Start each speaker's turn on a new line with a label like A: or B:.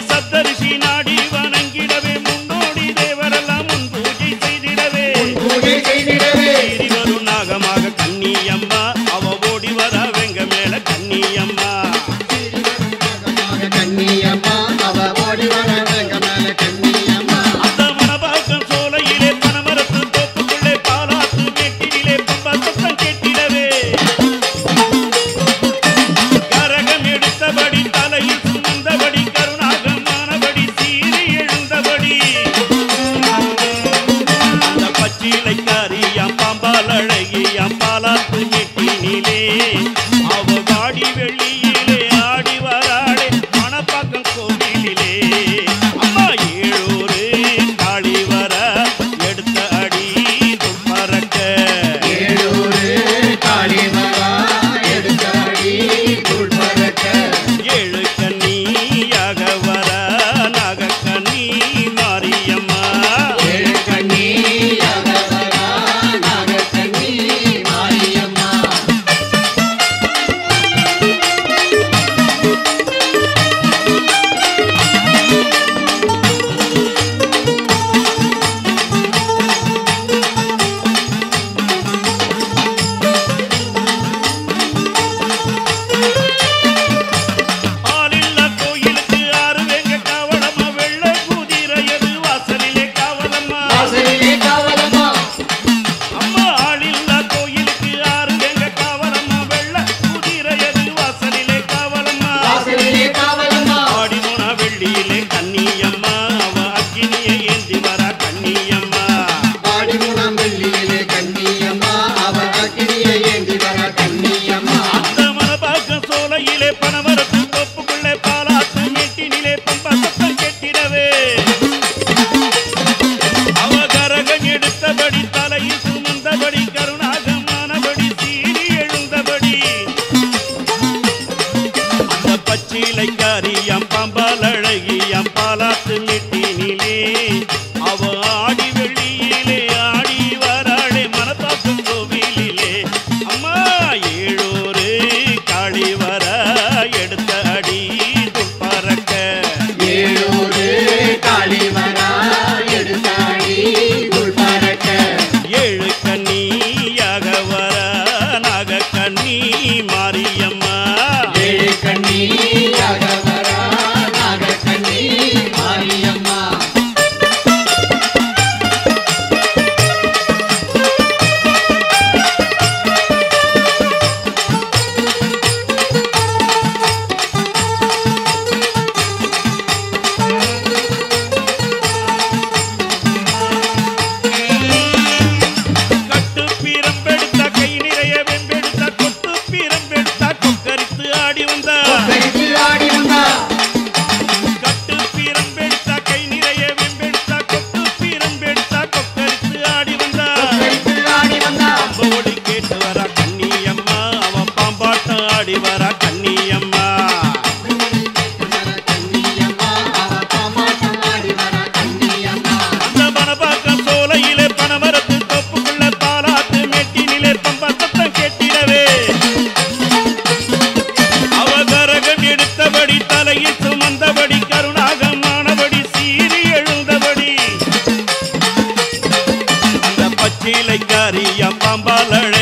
A: सप्तऋषि नाट ஏயே பாம்பாலழ